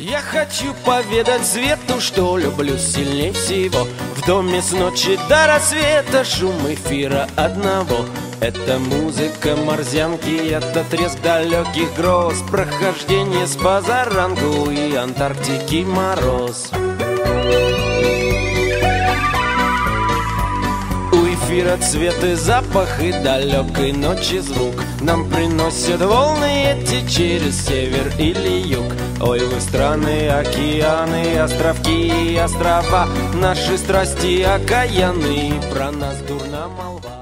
Я хочу поведать свету, что люблю сильнее всего. В доме с ночи до рассвета шум эфира одного. Это музыка морзянки, это треск далеких гроз. Прохождение с позаранку и Антарктики мороз эфира цвет и запах и далекой ночи звук. Нам приносят волны эти через север или юг. Ой, вы страны, океаны, островки и острова. Наши страсти окаянные, про нас дурна молва